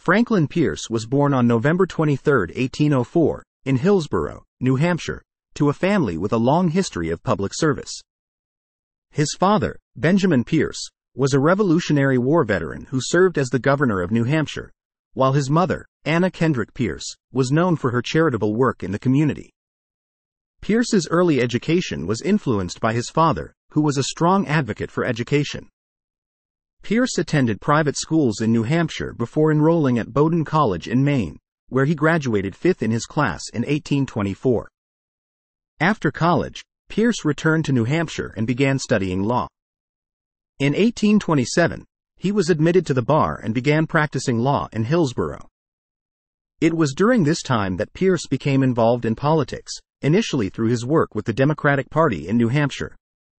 Franklin Pierce was born on November 23, 1804, in Hillsborough, New Hampshire, to a family with a long history of public service. His father, Benjamin Pierce, was a Revolutionary War veteran who served as the governor of New Hampshire, while his mother, Anna Kendrick Pierce, was known for her charitable work in the community. Pierce's early education was influenced by his father, who was a strong advocate for education. Pierce attended private schools in New Hampshire before enrolling at Bowdoin College in Maine, where he graduated fifth in his class in 1824. After college, Pierce returned to New Hampshire and began studying law. In 1827, he was admitted to the bar and began practicing law in Hillsborough. It was during this time that Pierce became involved in politics, initially through his work with the Democratic Party in New Hampshire.